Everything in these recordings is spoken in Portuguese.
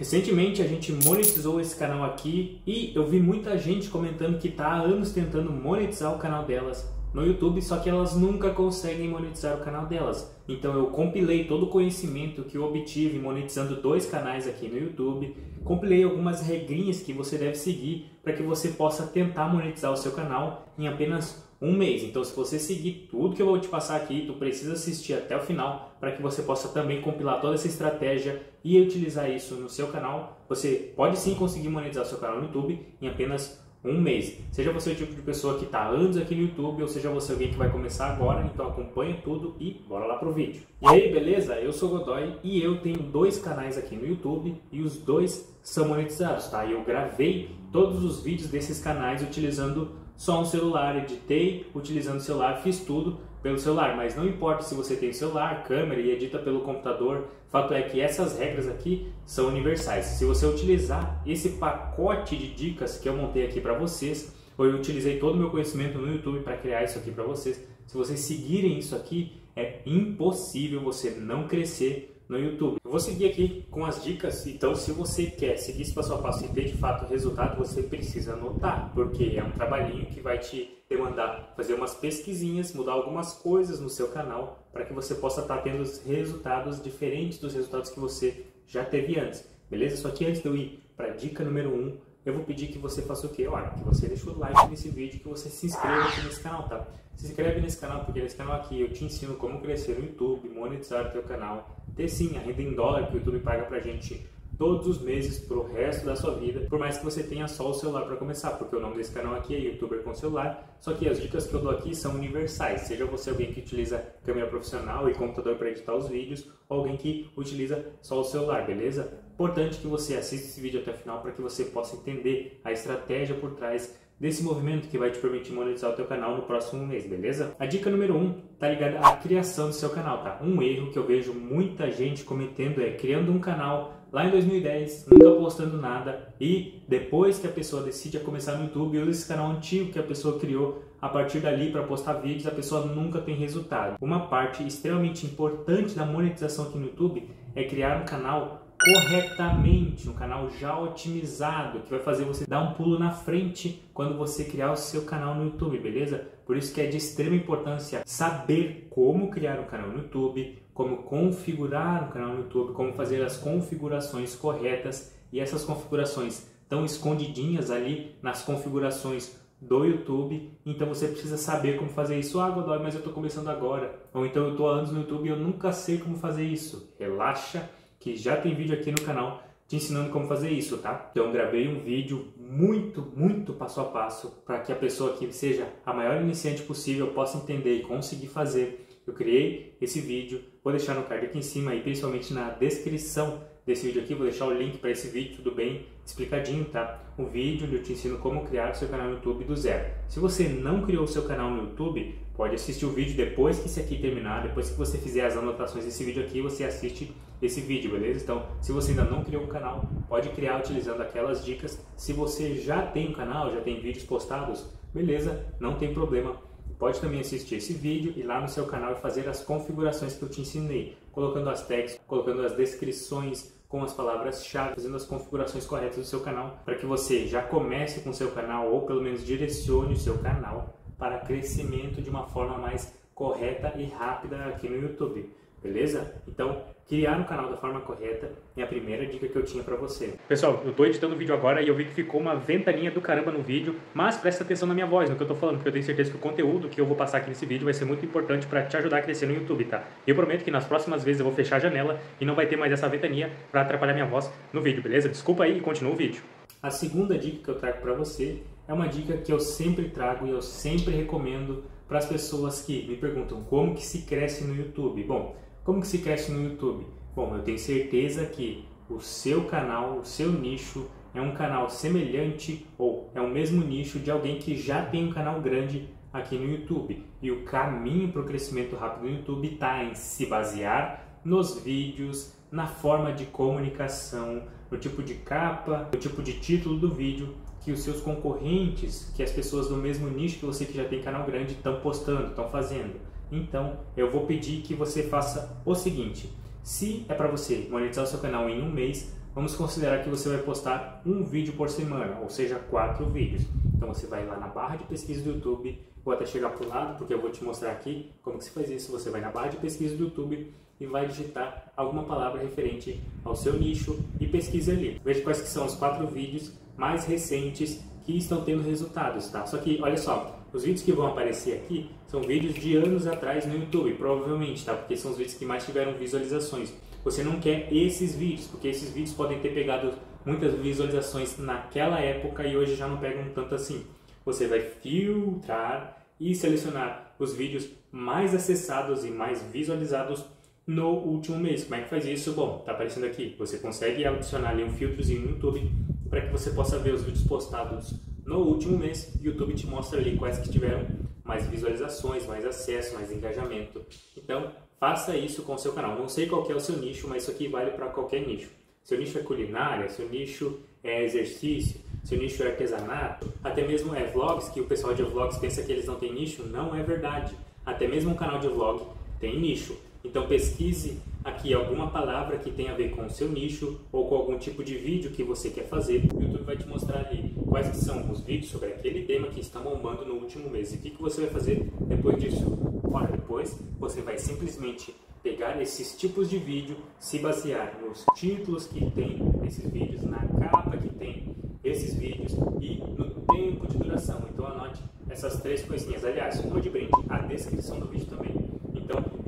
Recentemente a gente monetizou esse canal aqui e eu vi muita gente comentando que está há anos tentando monetizar o canal delas no YouTube, só que elas nunca conseguem monetizar o canal delas. Então eu compilei todo o conhecimento que eu obtive monetizando dois canais aqui no YouTube, compilei algumas regrinhas que você deve seguir para que você possa tentar monetizar o seu canal em apenas um mês. Então se você seguir tudo que eu vou te passar aqui, tu precisa assistir até o final para que você possa também compilar toda essa estratégia e utilizar isso no seu canal. Você pode sim conseguir monetizar seu canal no YouTube em apenas um mês. Seja você o tipo de pessoa que está anos aqui no YouTube ou seja você alguém que vai começar agora, então acompanha tudo e bora lá pro vídeo. E aí, beleza? Eu sou Godoy e eu tenho dois canais aqui no YouTube e os dois são monetizados, tá? Eu gravei todos os vídeos desses canais utilizando só um celular, editei utilizando o celular, fiz tudo pelo celular, mas não importa se você tem celular, câmera e edita pelo computador, fato é que essas regras aqui são universais. Se você utilizar esse pacote de dicas que eu montei aqui para vocês, ou eu utilizei todo o meu conhecimento no YouTube para criar isso aqui para vocês, se vocês seguirem isso aqui, é impossível você não crescer no YouTube. Eu vou seguir aqui com as dicas, então se você quer seguir esse passo a passo e ter de fato resultado, você precisa anotar, porque é um trabalhinho que vai te demandar fazer umas pesquisinhas, mudar algumas coisas no seu canal, para que você possa estar tendo resultados diferentes dos resultados que você já teve antes, beleza? Só que antes de eu ir para dica número 1, um, eu vou pedir que você faça o quê? Olha, que você deixe o like nesse vídeo, que você se inscreva aqui nesse canal, tá? Se inscreve nesse canal, porque nesse canal aqui eu te ensino como crescer no YouTube, monetizar o teu canal, ter sim a renda em dólar que o YouTube paga pra gente todos os meses pro resto da sua vida, por mais que você tenha só o celular para começar, porque o nome desse canal aqui é YouTuber com celular, só que as dicas que eu dou aqui são universais, seja você alguém que utiliza câmera profissional e computador para editar os vídeos, ou alguém que utiliza só o celular, beleza? Importante que você assista esse vídeo até o final para que você possa entender a estratégia por trás desse movimento que vai te permitir monetizar o teu canal no próximo mês, beleza? A dica número 1 um, tá ligada à criação do seu canal, tá? Um erro que eu vejo muita gente cometendo é criando um canal lá em 2010, nunca postando nada e depois que a pessoa decide a começar no YouTube, usa esse canal antigo que a pessoa criou a partir dali para postar vídeos, a pessoa nunca tem resultado. Uma parte extremamente importante da monetização aqui no YouTube é criar um canal corretamente, um canal já otimizado, que vai fazer você dar um pulo na frente quando você criar o seu canal no YouTube, beleza? Por isso que é de extrema importância saber como criar um canal no YouTube, como configurar um canal no YouTube, como fazer as configurações corretas e essas configurações estão escondidinhas ali nas configurações do YouTube, então você precisa saber como fazer isso. Ah, Godoy, mas eu estou começando agora. Ou então eu estou há anos no YouTube e eu nunca sei como fazer isso. Relaxa que já tem vídeo aqui no canal te ensinando como fazer isso, tá? Então gravei um vídeo muito, muito passo a passo para que a pessoa que seja a maior iniciante possível possa entender e conseguir fazer. Eu criei esse vídeo, vou deixar no card aqui em cima e principalmente na descrição desse vídeo aqui, vou deixar o link para esse vídeo, tudo bem explicadinho, tá? O vídeo onde eu te ensino como criar o seu canal no YouTube do zero. Se você não criou o seu canal no YouTube, pode assistir o vídeo depois que esse aqui terminar, depois que você fizer as anotações desse vídeo aqui, você assiste esse vídeo, beleza? Então, se você ainda não criou um canal, pode criar utilizando aquelas dicas. Se você já tem um canal, já tem vídeos postados, beleza, não tem problema. Pode também assistir esse vídeo e lá no seu canal fazer as configurações que eu te ensinei, colocando as tags, colocando as descrições com as palavras-chave, fazendo as configurações corretas do seu canal, para que você já comece com o seu canal ou pelo menos direcione o seu canal para crescimento de uma forma mais correta e rápida aqui no YouTube beleza? Então, criar um canal da forma correta é a primeira dica que eu tinha para você. Pessoal, eu tô editando o vídeo agora e eu vi que ficou uma ventaninha do caramba no vídeo, mas presta atenção na minha voz, no que eu tô falando, porque eu tenho certeza que o conteúdo que eu vou passar aqui nesse vídeo vai ser muito importante para te ajudar a crescer no YouTube, tá? Eu prometo que nas próximas vezes eu vou fechar a janela e não vai ter mais essa ventania para atrapalhar minha voz no vídeo, beleza? Desculpa aí e continua o vídeo. A segunda dica que eu trago para você é uma dica que eu sempre trago e eu sempre recomendo para as pessoas que me perguntam como que se cresce no YouTube. Bom, como que se cresce no YouTube? Bom, eu tenho certeza que o seu canal, o seu nicho é um canal semelhante ou é o mesmo nicho de alguém que já tem um canal grande aqui no YouTube. E o caminho para o crescimento rápido no YouTube está em se basear nos vídeos, na forma de comunicação, no tipo de capa, no tipo de título do vídeo que os seus concorrentes, que as pessoas do mesmo nicho que você que já tem canal grande estão postando, estão fazendo. Então, eu vou pedir que você faça o seguinte: se é para você monetizar o seu canal em um mês, vamos considerar que você vai postar um vídeo por semana, ou seja, quatro vídeos. Então você vai lá na barra de pesquisa do YouTube, vou até chegar para o lado, porque eu vou te mostrar aqui como que se faz isso. Você vai na barra de pesquisa do YouTube e vai digitar alguma palavra referente ao seu nicho e pesquisa ali. Veja quais que são os quatro vídeos mais recentes que estão tendo resultados, tá? Só que, olha só, os vídeos que vão aparecer aqui são vídeos de anos atrás no YouTube, provavelmente, tá? Porque são os vídeos que mais tiveram visualizações. Você não quer esses vídeos, porque esses vídeos podem ter pegado muitas visualizações naquela época e hoje já não pegam tanto assim. Você vai filtrar e selecionar os vídeos mais acessados e mais visualizados no último mês. Como é que faz isso? Bom, tá aparecendo aqui. Você consegue adicionar ali um filtrozinho no YouTube para que você possa ver os vídeos postados no último mês. O YouTube te mostra ali quais que tiveram mais visualizações, mais acesso, mais engajamento. Então, faça isso com o seu canal. Não sei qual é o seu nicho, mas isso aqui vale para qualquer nicho. Seu nicho é culinária, seu nicho é exercício, seu nicho é artesanato, até mesmo é vlogs, que o pessoal de vlogs pensa que eles não têm nicho. Não é verdade. Até mesmo um canal de vlog tem nicho. Então pesquise aqui alguma palavra que tenha a ver com o seu nicho ou com algum tipo de vídeo que você quer fazer. O YouTube vai te mostrar ali quais que são os vídeos sobre aquele tema que está bombando no último mês. E o que, que você vai fazer depois disso? Ora, depois você vai simplesmente pegar esses tipos de vídeo, se basear nos títulos que tem esses vídeos, na capa que tem esses vídeos e no tempo de duração. Então anote essas três coisinhas. Aliás, uma de brinde, a descrição do vídeo também.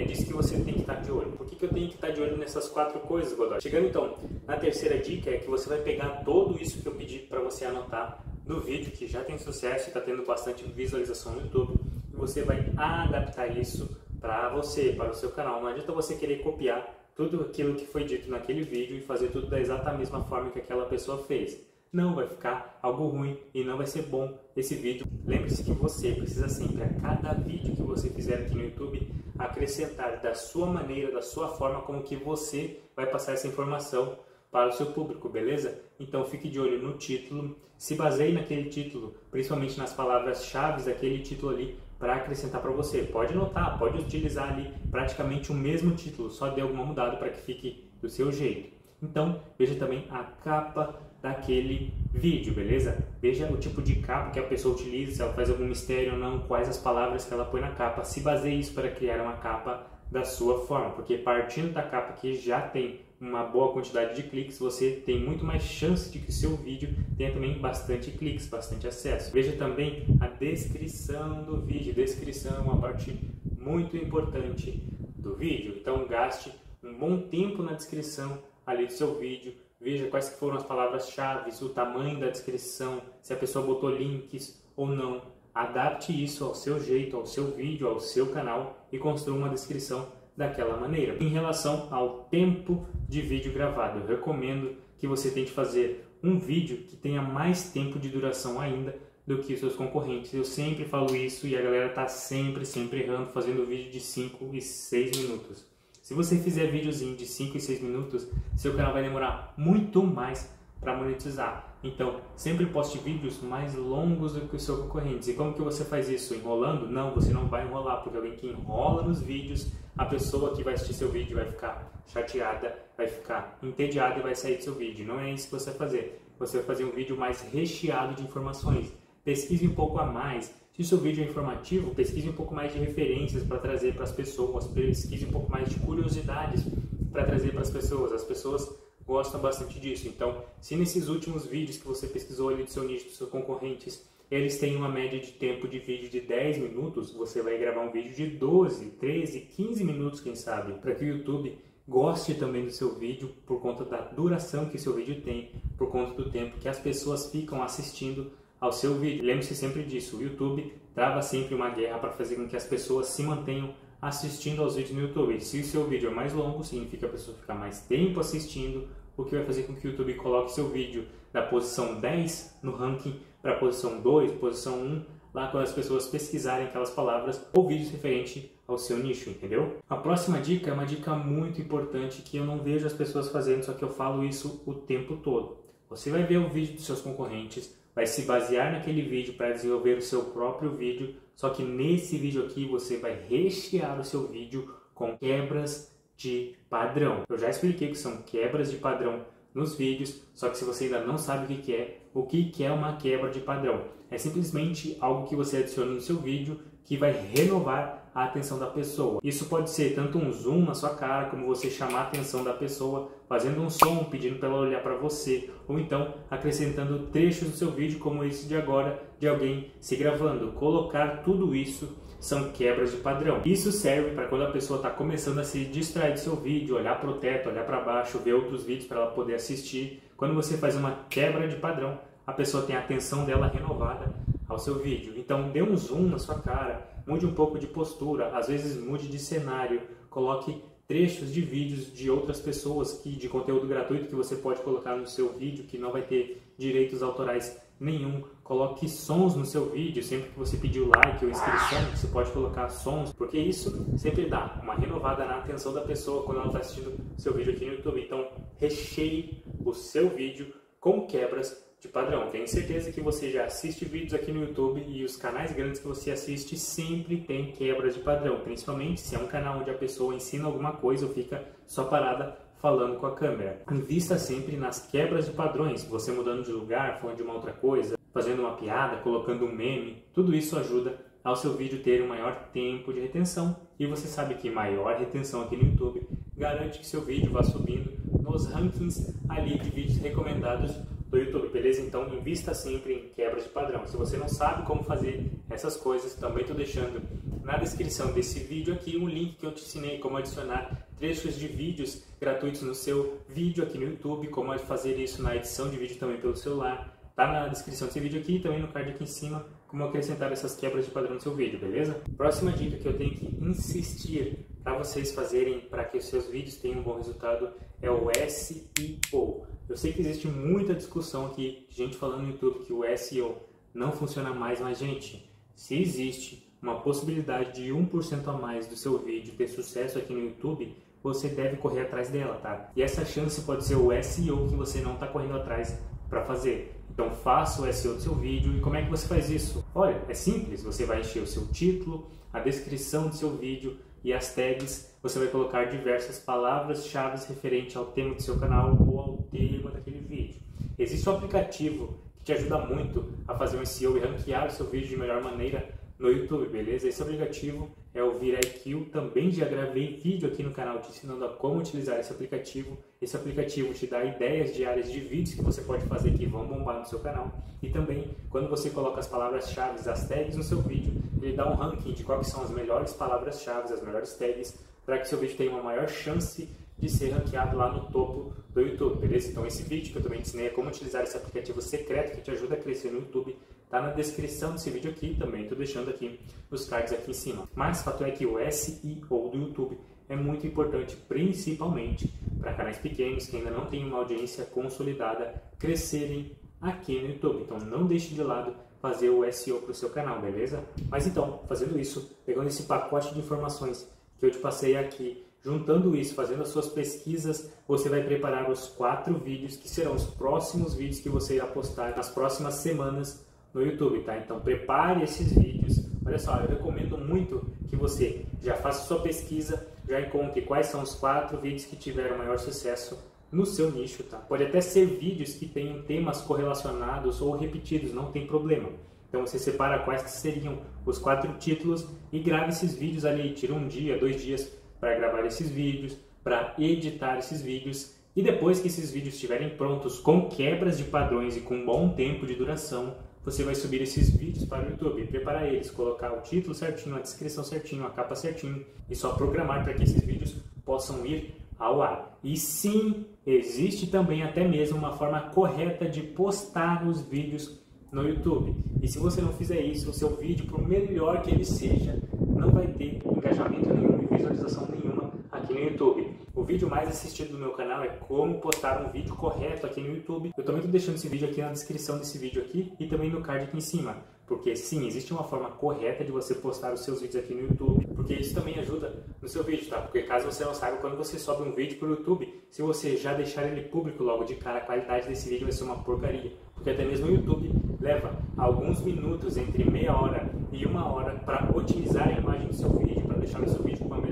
É disso que você tem que estar de olho. Por que, que eu tenho que estar de olho nessas quatro coisas, Godoy? Chegando então na terceira dica, é que você vai pegar tudo isso que eu pedi para você anotar no vídeo, que já tem sucesso e está tendo bastante visualização no YouTube, e você vai adaptar isso para você, para o seu canal. Não adianta você querer copiar tudo aquilo que foi dito naquele vídeo e fazer tudo da exata mesma forma que aquela pessoa fez não vai ficar algo ruim e não vai ser bom esse vídeo. Lembre-se que você precisa sempre, a cada vídeo que você fizer aqui no YouTube, acrescentar da sua maneira, da sua forma, como que você vai passar essa informação para o seu público, beleza? Então fique de olho no título, se baseie naquele título, principalmente nas palavras-chave daquele título ali, para acrescentar para você. Pode notar, pode utilizar ali praticamente o mesmo título, só dê alguma mudada para que fique do seu jeito. Então veja também a capa daquele vídeo, beleza? Veja o tipo de capa que a pessoa utiliza, se ela faz algum mistério ou não, quais as palavras que ela põe na capa. Se baseie isso para criar uma capa da sua forma, porque partindo da capa que já tem uma boa quantidade de cliques, você tem muito mais chance de que o seu vídeo tenha também bastante cliques, bastante acesso. Veja também a descrição do vídeo. Descrição é uma parte muito importante do vídeo, então gaste um bom tempo na descrição ali do seu vídeo, veja quais foram as palavras-chave, o tamanho da descrição, se a pessoa botou links ou não. Adapte isso ao seu jeito, ao seu vídeo, ao seu canal e construa uma descrição daquela maneira. Em relação ao tempo de vídeo gravado, eu recomendo que você tente fazer um vídeo que tenha mais tempo de duração ainda do que os seus concorrentes. Eu sempre falo isso e a galera está sempre, sempre errando, fazendo vídeo de 5 e 6 minutos. Se você fizer videozinho de 5 e 6 minutos, seu canal vai demorar muito mais para monetizar. Então, sempre poste vídeos mais longos do que os seus concorrentes. E como que você faz isso? Enrolando? Não, você não vai enrolar, porque alguém que enrola nos vídeos, a pessoa que vai assistir seu vídeo vai ficar chateada, vai ficar entediada e vai sair do seu vídeo. Não é isso que você vai fazer. Você vai fazer um vídeo mais recheado de informações. Pesquise um pouco a mais, se o seu vídeo é informativo, pesquise um pouco mais de referências para trazer para as pessoas, pesquise um pouco mais de curiosidades para trazer para as pessoas. As pessoas gostam bastante disso. Então, se nesses últimos vídeos que você pesquisou ali do seu nicho, dos seus concorrentes, eles têm uma média de tempo de vídeo de 10 minutos, você vai gravar um vídeo de 12, 13, 15 minutos, quem sabe, para que o YouTube goste também do seu vídeo por conta da duração que seu vídeo tem, por conta do tempo que as pessoas ficam assistindo ao seu vídeo. Lembre-se sempre disso, o YouTube trava sempre uma guerra para fazer com que as pessoas se mantenham assistindo aos vídeos no YouTube. Se o seu vídeo é mais longo, significa a pessoa ficar mais tempo assistindo, o que vai fazer com que o YouTube coloque seu vídeo da posição 10 no ranking para a posição 2, posição 1, lá quando as pessoas pesquisarem aquelas palavras ou vídeos referentes ao seu nicho, entendeu? A próxima dica é uma dica muito importante que eu não vejo as pessoas fazendo, só que eu falo isso o tempo todo. Você vai ver o vídeo dos seus concorrentes, vai se basear naquele vídeo para desenvolver o seu próprio vídeo, só que nesse vídeo aqui você vai rechear o seu vídeo com quebras de padrão. Eu já expliquei que são quebras de padrão, nos vídeos, só que se você ainda não sabe o que é, o que é uma quebra de padrão? É simplesmente algo que você adiciona no seu vídeo que vai renovar a atenção da pessoa. Isso pode ser tanto um zoom na sua cara, como você chamar a atenção da pessoa fazendo um som, pedindo para ela olhar para você, ou então acrescentando trechos do seu vídeo, como esse de agora, de alguém se gravando. Colocar tudo isso são quebras de padrão. Isso serve para quando a pessoa está começando a se distrair do seu vídeo, olhar para o teto, olhar para baixo, ver outros vídeos para ela poder assistir. Quando você faz uma quebra de padrão, a pessoa tem a atenção dela renovada ao seu vídeo. Então dê um zoom na sua cara, mude um pouco de postura, às vezes mude de cenário, coloque trechos de vídeos de outras pessoas que de conteúdo gratuito que você pode colocar no seu vídeo que não vai ter direitos autorais nenhum. Coloque sons no seu vídeo, sempre que você pedir o like ou inscrição, você pode colocar sons, porque isso sempre dá uma renovada na atenção da pessoa quando ela está assistindo seu vídeo aqui no YouTube. Então, recheie o seu vídeo com quebras de padrão. Tenho certeza que você já assiste vídeos aqui no YouTube e os canais grandes que você assiste sempre tem quebras de padrão, principalmente se é um canal onde a pessoa ensina alguma coisa ou fica só parada falando com a câmera. Invista sempre nas quebras de padrões, você mudando de lugar, falando de uma outra coisa, fazendo uma piada, colocando um meme, tudo isso ajuda ao seu vídeo ter um maior tempo de retenção e você sabe que maior retenção aqui no YouTube garante que seu vídeo vá subindo nos rankings ali de vídeos recomendados do YouTube, beleza? Então invista sempre em quebras de padrão. Se você não sabe como fazer essas coisas, também estou deixando na descrição desse vídeo aqui um link que eu te ensinei como adicionar trechos de vídeos gratuitos no seu vídeo aqui no YouTube, como fazer isso na edição de vídeo também pelo celular. Tá na descrição desse vídeo aqui e também no card aqui em cima como acrescentar essas quebras de padrão no seu vídeo, beleza? Próxima dica que eu tenho que insistir para vocês fazerem para que os seus vídeos tenham um bom resultado é o SEO. Eu sei que existe muita discussão aqui, gente falando no YouTube que o SEO não funciona mais, mas gente, se existe uma possibilidade de 1% a mais do seu vídeo ter sucesso aqui no YouTube, você deve correr atrás dela, tá? E essa chance pode ser o SEO que você não está correndo atrás para fazer. Então faça o SEO do seu vídeo e como é que você faz isso? Olha, é simples, você vai encher o seu título, a descrição do seu vídeo e as tags, você vai colocar diversas palavras-chave referente ao tema do seu canal ou ao tema daquele vídeo. Existe um aplicativo que te ajuda muito a fazer um SEO e ranquear o seu vídeo de melhor maneira no YouTube, beleza? Esse aplicativo é o ViraIQ. Também já gravei vídeo aqui no canal te ensinando a como utilizar esse aplicativo. Esse aplicativo te dá ideias diárias de vídeos que você pode fazer que vão bombar no seu canal. E também, quando você coloca as palavras-chave, as tags no seu vídeo, ele dá um ranking de quais são as melhores palavras-chave, as melhores tags, para que seu vídeo tenha uma maior chance de ser ranqueado lá no topo do YouTube, beleza? Então esse vídeo que eu também ensinei é como utilizar esse aplicativo secreto que te ajuda a crescer no YouTube Tá na descrição desse vídeo aqui também, estou deixando aqui os cards aqui em cima. Mas o fato é que o SEO do YouTube é muito importante, principalmente para canais pequenos que ainda não têm uma audiência consolidada crescerem aqui no YouTube. Então não deixe de lado fazer o SEO para o seu canal, beleza? Mas então, fazendo isso, pegando esse pacote de informações que eu te passei aqui, juntando isso, fazendo as suas pesquisas, você vai preparar os quatro vídeos que serão os próximos vídeos que você irá postar nas próximas semanas no YouTube, tá? Então prepare esses vídeos. Olha só, eu recomendo muito que você já faça sua pesquisa, já encontre quais são os quatro vídeos que tiveram maior sucesso no seu nicho, tá? Pode até ser vídeos que tenham temas correlacionados ou repetidos, não tem problema. Então você separa quais que seriam os quatro títulos e grave esses vídeos ali, tira um dia, dois dias para gravar esses vídeos, para editar esses vídeos e depois que esses vídeos estiverem prontos com quebras de padrões e com bom tempo de duração, você vai subir esses vídeos para o YouTube, preparar eles, colocar o título certinho, a descrição certinho, a capa certinho e só programar para que esses vídeos possam ir ao ar. E sim, existe também até mesmo uma forma correta de postar os vídeos no YouTube. E se você não fizer isso, o seu vídeo, por melhor que ele seja, não vai ter engajamento nenhum e visualização nenhuma aqui no YouTube. O vídeo mais assistido do meu canal é como postar um vídeo correto aqui no YouTube. Eu também estou deixando esse vídeo aqui na descrição desse vídeo aqui e também no card aqui em cima. Porque sim, existe uma forma correta de você postar os seus vídeos aqui no YouTube, porque isso também ajuda no seu vídeo, tá? Porque caso você não saiba, quando você sobe um vídeo para o YouTube, se você já deixar ele público logo de cara, a qualidade desse vídeo vai ser uma porcaria. Porque até mesmo o YouTube leva alguns minutos, entre meia hora e uma hora, para otimizar a imagem do seu vídeo, para deixar o seu vídeo com uma melhor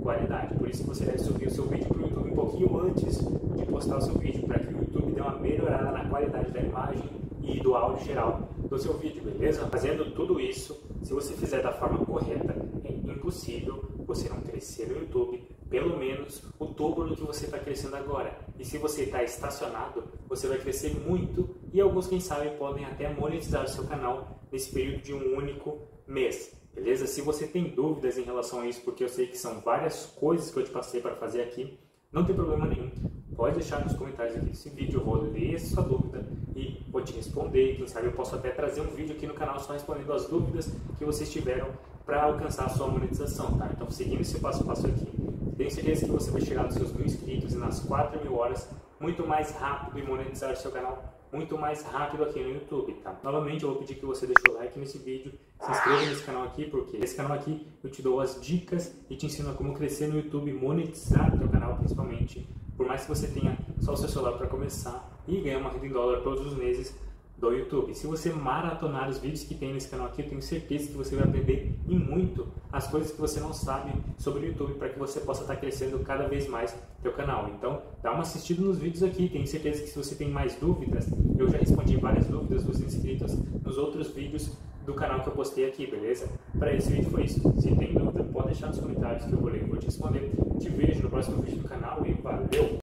qualidade. Por isso que você deve subir o seu vídeo para o YouTube pouquinho antes de postar o seu vídeo, para que o YouTube dê uma melhorada na qualidade da imagem e do áudio geral do seu vídeo, beleza? Fazendo tudo isso, se você fizer da forma correta, é impossível você não crescer no YouTube pelo menos o dobro do que você está crescendo agora. E se você está estacionado, você vai crescer muito e alguns, quem sabe, podem até monetizar o seu canal nesse período de um único mês. Beleza? Se você tem dúvidas em relação a isso, porque eu sei que são várias coisas que eu te passei para fazer aqui, não tem problema nenhum. Pode deixar nos comentários aqui desse vídeo, eu vou ler a sua dúvida e vou te responder. Quem sabe eu posso até trazer um vídeo aqui no canal só respondendo as dúvidas que vocês tiveram para alcançar a sua monetização, tá? Então, seguindo esse passo a passo aqui, tenho certeza que você vai chegar nos seus mil inscritos e nas 4 mil horas muito mais rápido e monetizar o seu canal muito mais rápido aqui no YouTube, tá? Novamente, eu vou pedir que você deixe o like nesse vídeo, se inscreva nesse canal aqui, porque nesse canal aqui eu te dou as dicas e te ensino como crescer no YouTube, monetizar o teu canal principalmente, por mais que você tenha só o seu celular para começar e ganhar uma renda em dólar todos os meses, do YouTube. Se você maratonar os vídeos que tem nesse canal aqui, eu tenho certeza que você vai aprender e muito as coisas que você não sabe sobre o YouTube para que você possa estar crescendo cada vez mais teu canal. Então, dá uma assistida nos vídeos aqui. Tenho certeza que se você tem mais dúvidas, eu já respondi várias dúvidas dos inscritos nos outros vídeos do canal que eu postei aqui, beleza? Para esse vídeo foi isso. Se tem dúvida, pode deixar nos comentários que eu vou ler e vou te responder. Te vejo no próximo vídeo do canal e valeu!